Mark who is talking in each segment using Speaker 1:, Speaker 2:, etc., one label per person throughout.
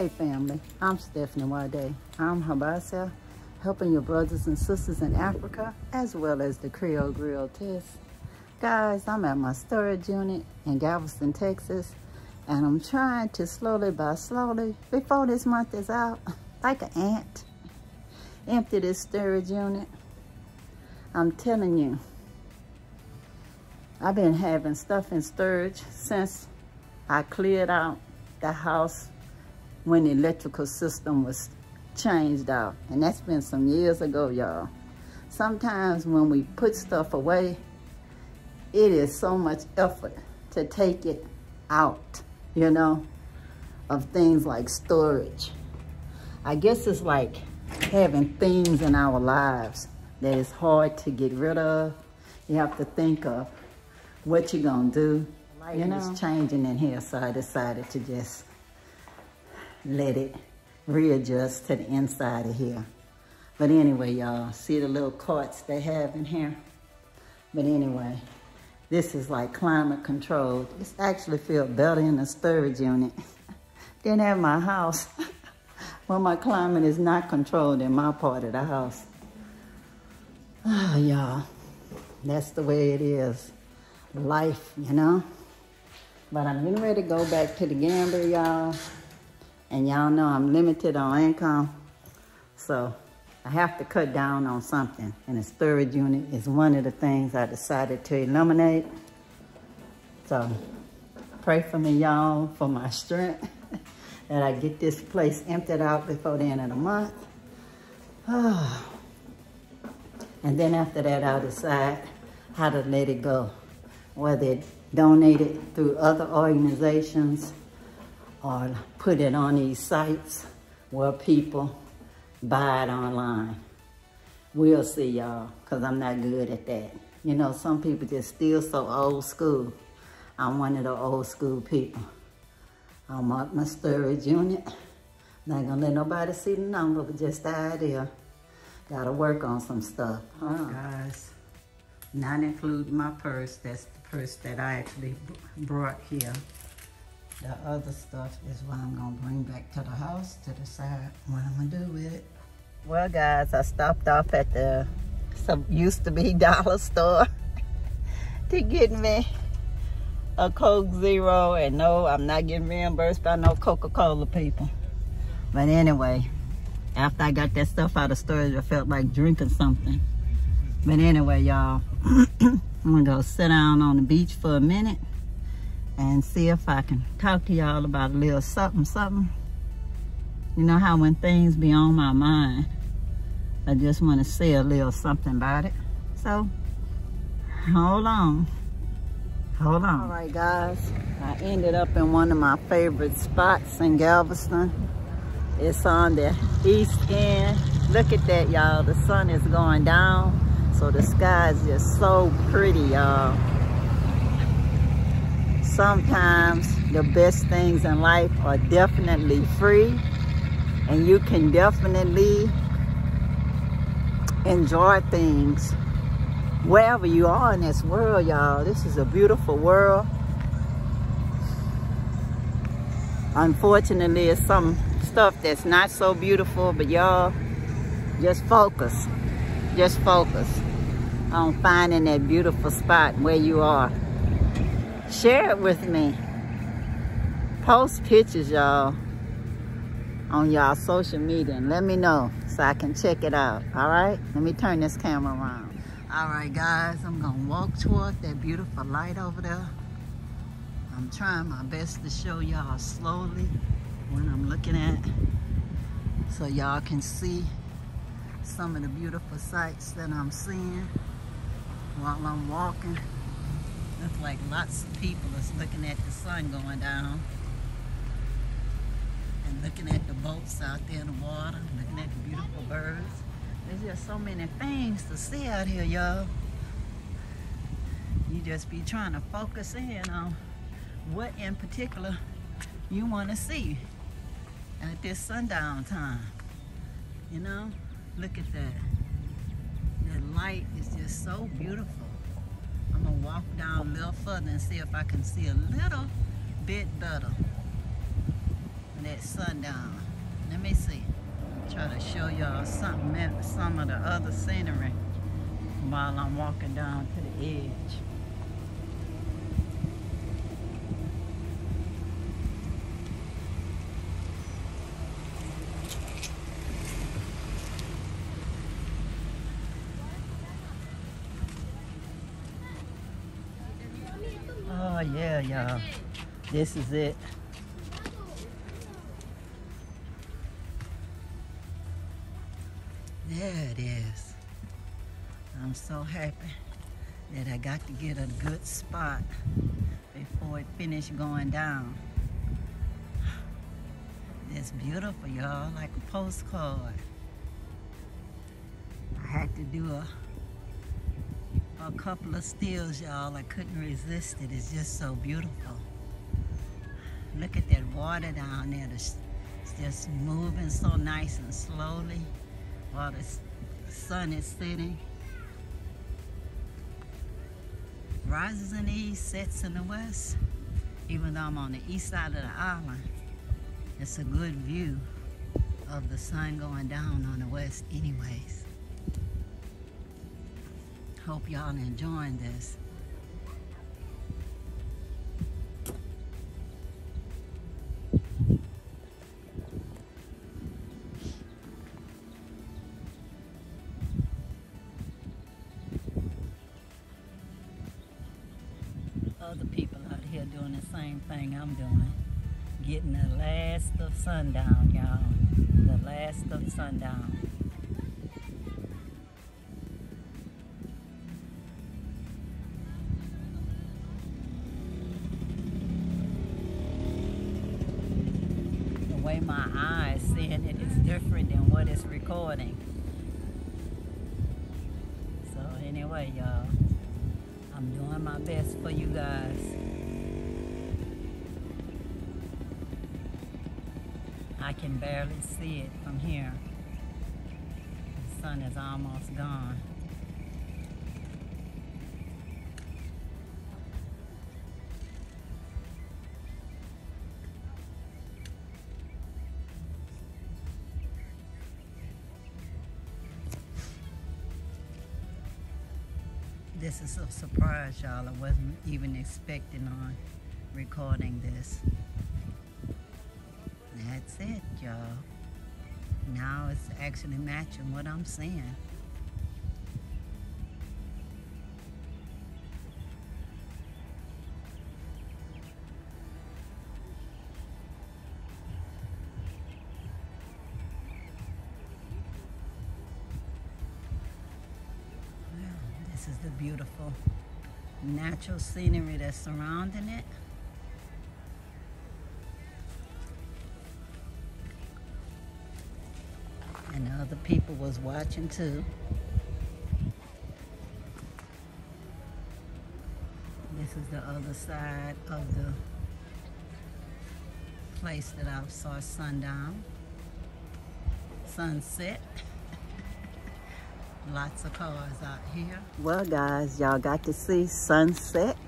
Speaker 1: Hey family, I'm Stephanie Nwadiei. I'm HYBASIA, helping your brothers and sisters in Africa, as well as the Creole Grill test. Guys, I'm at my storage unit in Galveston, Texas, and I'm trying to slowly by slowly, before this month is out, like an ant, empty this storage unit. I'm telling you, I've been having stuff in storage since I cleared out the house when the electrical system was changed out. And that's been some years ago, y'all. Sometimes when we put stuff away, it is so much effort to take it out, you know, of things like storage. I guess it's like having things in our lives that is hard to get rid of. You have to think of what you're gonna do. You know, it's changing in here, so I decided to just let it readjust to the inside of here. But anyway, y'all, see the little carts they have in here? But anyway, this is like climate controlled. It's actually feel better in the storage unit than at my house. well, my climate is not controlled in my part of the house. Oh, y'all, that's the way it is. Life, you know? But I'm getting ready to go back to the Gambia, y'all. And y'all know I'm limited on income. So I have to cut down on something. And the storage unit is one of the things I decided to eliminate. So pray for me, y'all, for my strength. that I get this place emptied out before the end of the month. Oh. And then after that, I'll decide how to let it go. Whether donate it through other organizations or put it on these sites where people buy it online. We'll see y'all, cause I'm not good at that. You know, some people just still so old school. I'm one of the old school people. I'm up my storage unit. Not gonna let nobody see the number, but just the idea. Gotta work on some stuff. Huh? Guys, not including my purse. That's the purse that I actually brought here. The other stuff is what I'm gonna bring back to the house to decide what I'm gonna do with it. Well guys, I stopped off at the some used to be dollar store to get me a Coke Zero and no, I'm not getting reimbursed by no Coca-Cola people. But anyway, after I got that stuff out of storage, I felt like drinking something. But anyway, y'all, I'm gonna go sit down on the beach for a minute and see if I can talk to y'all about a little something, something. You know how when things be on my mind, I just want to say a little something about it. So, hold on. Hold on. All right, guys. I ended up in one of my favorite spots in Galveston. It's on the east end. Look at that, y'all. The sun is going down. So the sky is just so pretty, y'all sometimes the best things in life are definitely free and you can definitely enjoy things wherever you are in this world, y'all. This is a beautiful world. Unfortunately, it's some stuff that's not so beautiful, but y'all, just focus. Just focus on finding that beautiful spot where you are. Share it with me. Post pictures, y'all, on y'all social media and let me know so I can check it out, all right? Let me turn this camera around. All right, guys, I'm gonna walk toward that beautiful light over there. I'm trying my best to show y'all slowly what I'm looking at so y'all can see some of the beautiful sights that I'm seeing while I'm walking. Looks like lots of people is looking at the sun going down. And looking at the boats out there in the water, looking at the beautiful birds. There's just so many things to see out here, y'all. You just be trying to focus in on what in particular you want to see at this sundown time. You know, look at that. That light is just so beautiful. I'm gonna walk down oh. a little further and see if I can see a little bit better. that sundown. Let me see. Try to show y'all something, some of the other scenery while I'm walking down to the edge. Yeah, y'all. This is it. There it is. I'm so happy that I got to get a good spot before it finished going down. It's beautiful, y'all, like a postcard. I had to do a a couple of stills, y'all. I couldn't resist it. It's just so beautiful. Look at that water down there. It's just moving so nice and slowly while the sun is setting. Rises in the east, sets in the west. Even though I'm on the east side of the island, it's a good view of the sun going down on the west anyways. Hope y'all enjoying this. Other people out here doing the same thing I'm doing. Getting the last of sundown, y'all. The last of sundown. Can barely see it from here. The sun is almost gone. This is a surprise, y'all. I wasn't even expecting on recording this. That's it, y'all. Now it's actually matching what I'm seeing. This is the beautiful natural scenery that's surrounding it. People was watching too. This is the other side of the place that I saw sundown, sunset. Lots of cars out here. Well, guys, y'all got to see sunset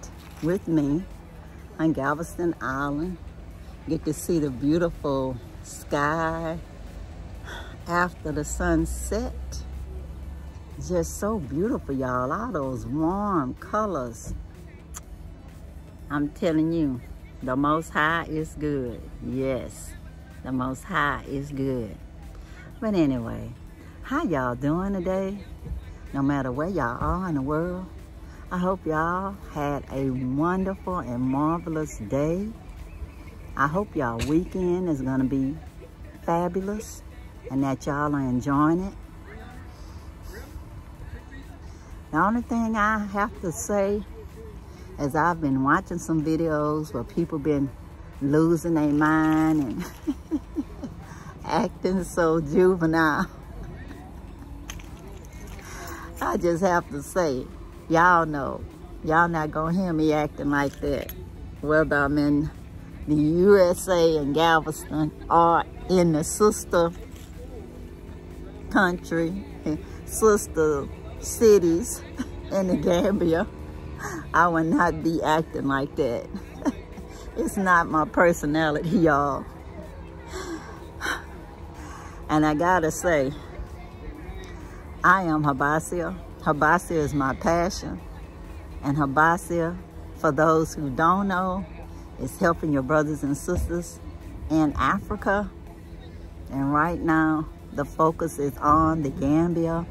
Speaker 1: with me on Galveston Island. Get to see the beautiful sky after the sunset. Just so beautiful, y'all. All those warm colors. I'm telling you, the Most High is good. Yes, the Most High is good. But anyway, how y'all doing today? No matter where y'all are in the world, I hope y'all had a wonderful and marvelous day. I hope y'all weekend is gonna be fabulous and that y'all are enjoying it. The only thing I have to say is I've been watching some videos where people been losing their mind and acting so juvenile. I just have to say, y'all know, y'all not gonna hear me acting like that. Whether I'm in the USA and Galveston or in the sister country, sister cities in the Gambia, I would not be acting like that. it's not my personality, y'all. And I gotta say, I am HYBASIA. HYBASIA is my passion. And HYBASIA, for those who don't know, is helping your brothers and sisters in Africa. And right now, the focus is on the Gambia.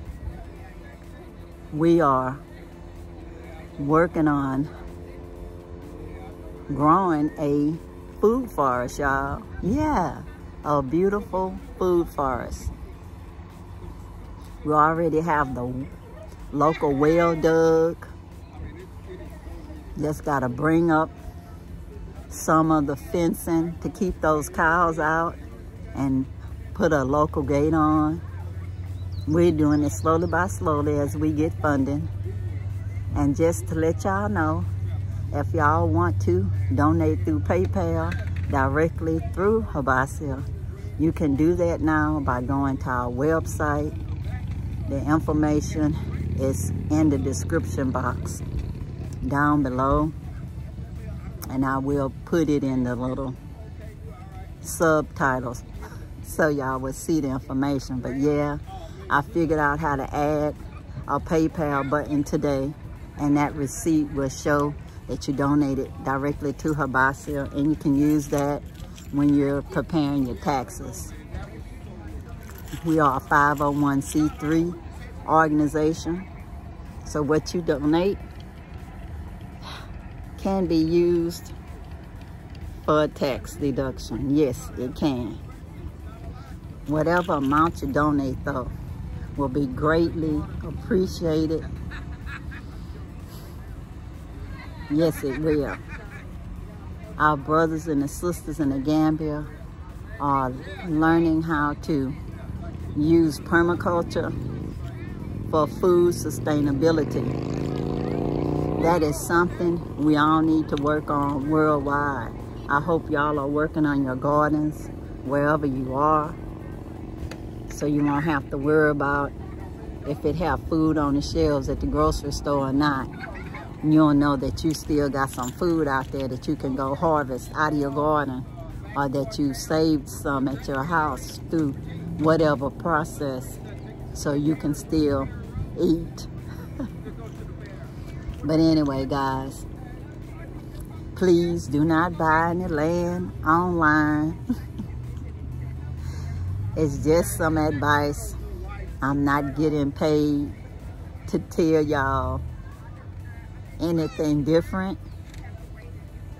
Speaker 1: We are working on growing a food forest, y'all. Yeah, a beautiful food forest. We already have the local well dug. Just got to bring up some of the fencing to keep those cows out and put a local gate on. We're doing it slowly by slowly as we get funding. And just to let y'all know, if y'all want to donate through PayPal directly through HYBASIA, you can do that now by going to our website. The information is in the description box down below. And I will put it in the little subtitles so y'all will see the information. But yeah, I figured out how to add a PayPal button today and that receipt will show that you donated directly to HYBASIA and you can use that when you're preparing your taxes. We are a 501c3 organization. So what you donate can be used for tax deduction. Yes, it can. Whatever amount you donate though will be greatly appreciated Yes, it will. Our brothers and the sisters in the Gambia are learning how to use permaculture for food sustainability. That is something we all need to work on worldwide. I hope y'all are working on your gardens wherever you are so you won't have to worry about if it have food on the shelves at the grocery store or not you'll know that you still got some food out there that you can go harvest out of your garden or that you saved some at your house through whatever process so you can still eat. but anyway, guys, please do not buy any land online. it's just some advice. I'm not getting paid to tell y'all anything different.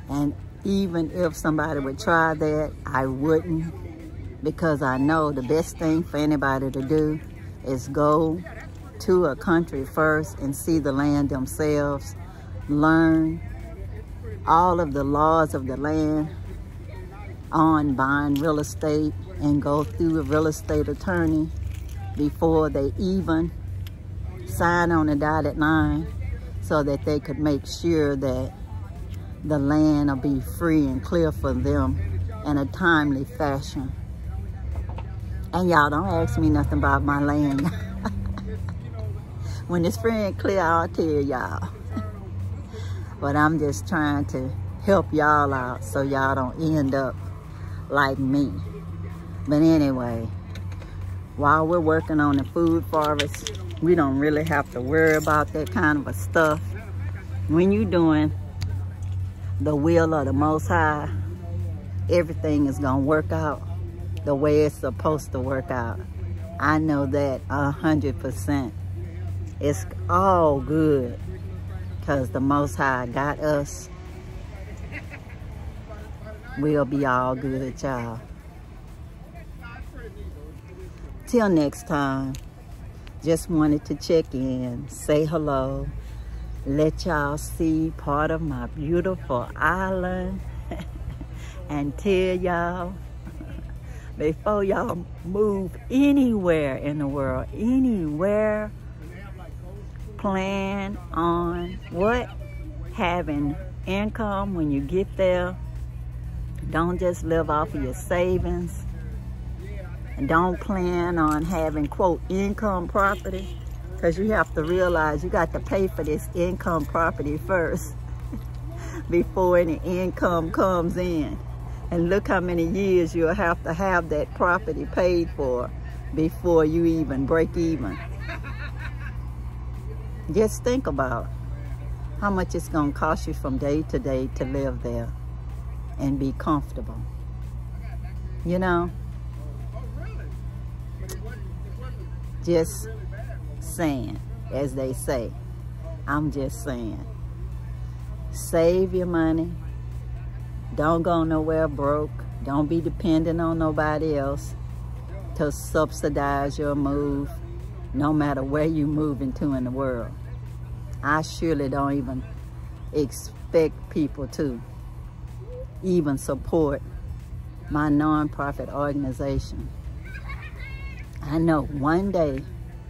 Speaker 1: And even if somebody would try that, I wouldn't because I know the best thing for anybody to do is go to a country first and see the land themselves, learn all of the laws of the land on buying real estate and go through a real estate attorney before they even sign on the dotted line so that they could make sure that the land will be free and clear for them in a timely fashion. And y'all don't ask me nothing about my land. when it's free and clear, I'll tell y'all. but I'm just trying to help y'all out so y'all don't end up like me. But anyway, while we're working on the food forest, we don't really have to worry about that kind of a stuff. When you're doing the will of the Most High, everything is going to work out the way it's supposed to work out. I know that a hundred percent. It's all good because the Most High got us. We'll be all good, y'all. Till next time. Just wanted to check in, say hello, let y'all see part of my beautiful island and tell y'all before y'all move anywhere in the world, anywhere, plan on what? Having income when you get there. Don't just live off of your savings don't plan on having, quote, income property because you have to realize you got to pay for this income property first before any income comes in. And look how many years you'll have to have that property paid for before you even break even. Just think about how much it's going to cost you from day to day to live there and be comfortable. You know? Just saying, as they say. I'm just saying. Save your money. Don't go nowhere broke. Don't be dependent on nobody else to subsidize your move, no matter where you move into in the world. I surely don't even expect people to even support my nonprofit organization. I know one day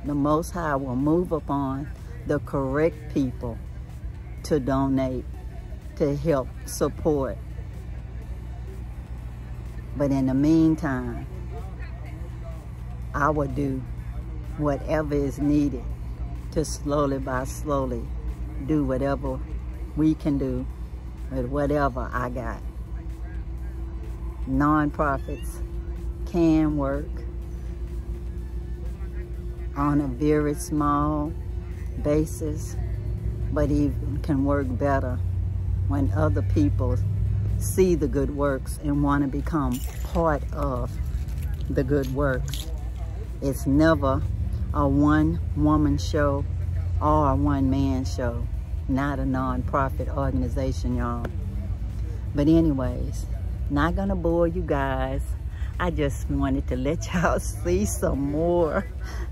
Speaker 1: the Most High will move upon the correct people to donate, to help support. But in the meantime, I will do whatever is needed to slowly by slowly do whatever we can do with whatever I got. Non-profits can work on a very small basis, but even can work better when other people see the good works and want to become part of the good works. It's never a one woman show or a one man show, not a non-profit organization, y'all. But anyways, not gonna bore you guys. I just wanted to let y'all see some more.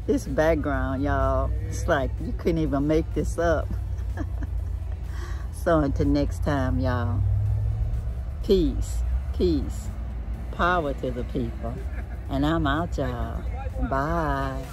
Speaker 1: This background, y'all, it's like you couldn't even make this up. so until next time, y'all, peace, peace, power to the people. And I'm out, y'all. Bye.